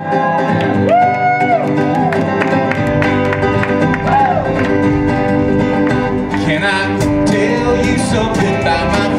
Can I tell you something about my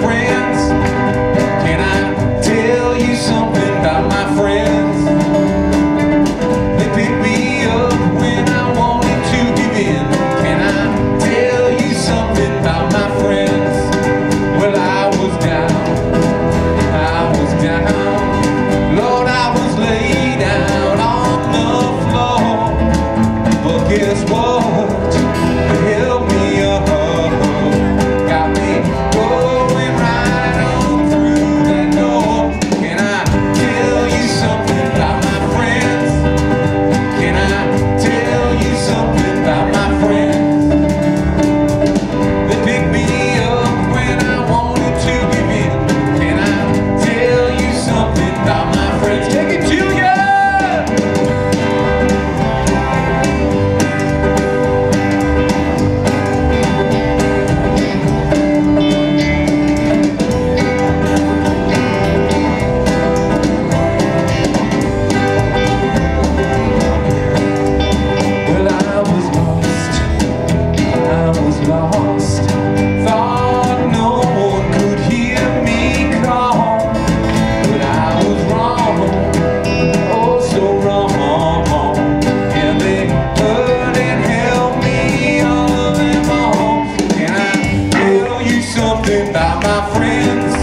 about my friends?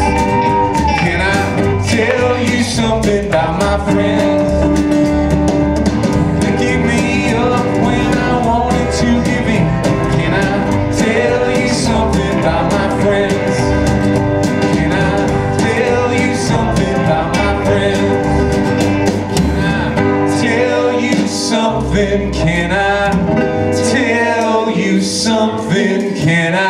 Can I tell you something about my friends? picking me up when I wanted to give in. Can I tell you something about my friends? Can I tell you something about my friends? Can I tell you something? Can I tell you something? Can I?